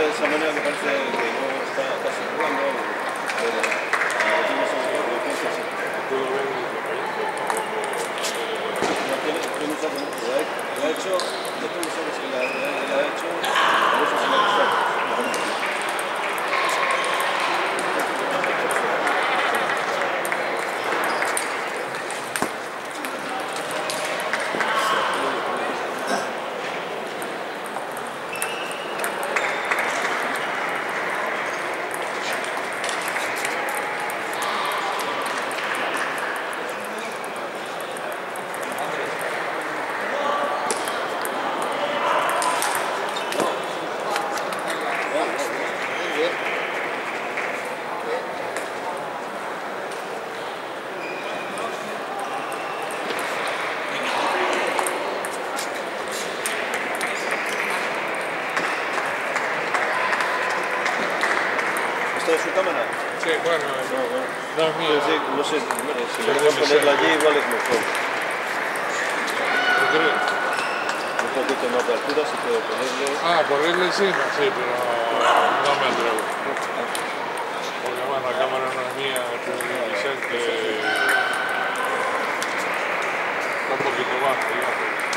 de esa manera me parece Sí, bueno, No, bueno. no es mío. Sí, no sé, si debe ponerla allí igual es mejor. ¿Tú crees? Un poquito más de altura si puedo ponerle. Ah, correrle encima, sí, pero no me atrevo. Porque bueno, la cámara no es mía, es de Vicente. Está un poquito más, digamos.